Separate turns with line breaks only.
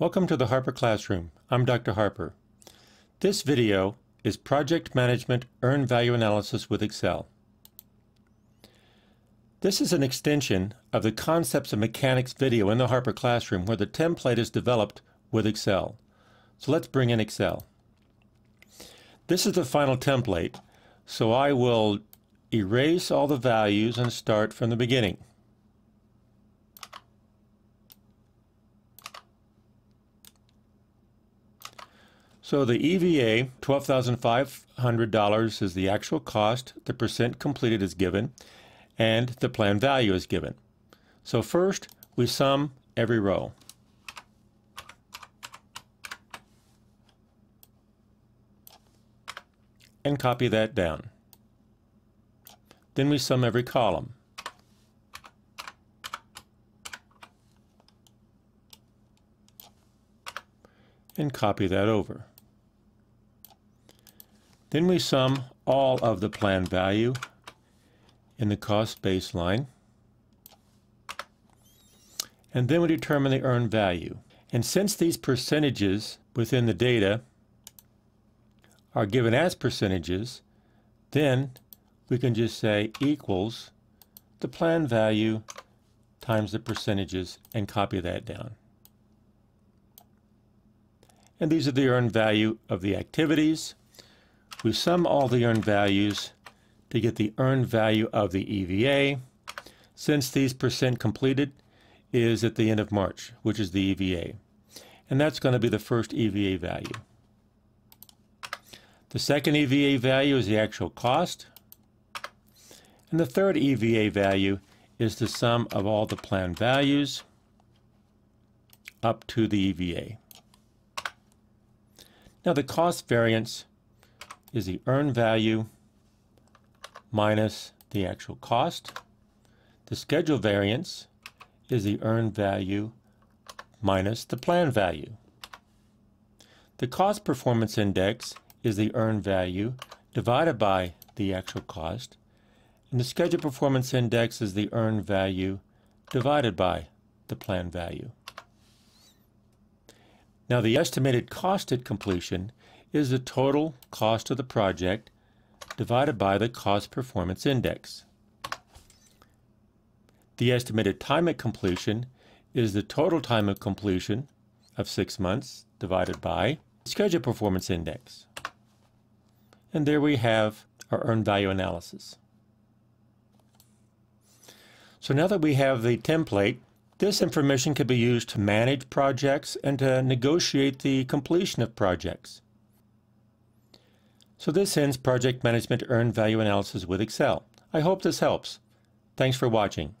Welcome to the Harper Classroom. I'm Dr. Harper. This video is Project Management Earned Value Analysis with Excel. This is an extension of the Concepts of Mechanics video in the Harper Classroom where the template is developed with Excel. So let's bring in Excel. This is the final template, so I will erase all the values and start from the beginning. So the EVA, $12,500 is the actual cost, the percent completed is given, and the plan value is given. So first, we sum every row. And copy that down. Then we sum every column. And copy that over. Then we sum all of the plan value in the cost baseline. And then we determine the earned value. And since these percentages within the data are given as percentages, then we can just say equals the plan value times the percentages and copy that down. And these are the earned value of the activities. We sum all the earned values to get the earned value of the EVA, since these percent completed is at the end of March, which is the EVA. And that's going to be the first EVA value. The second EVA value is the actual cost. And the third EVA value is the sum of all the planned values up to the EVA. Now the cost variance is the earned value minus the actual cost. The schedule variance is the earned value minus the plan value. The cost performance index is the earned value divided by the actual cost. And the schedule performance index is the earned value divided by the plan value. Now the estimated cost at completion is the total cost of the project divided by the cost performance index. The estimated time at completion is the total time of completion of six months divided by the schedule performance index. And there we have our earned value analysis. So now that we have the template, this information can be used to manage projects and to negotiate the completion of projects. So this ends Project Management Earned Value Analysis with Excel. I hope this helps. Thanks for watching.